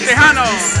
los tejanos.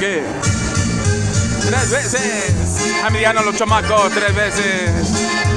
que tres veces, a mediano los chamacos, tres veces.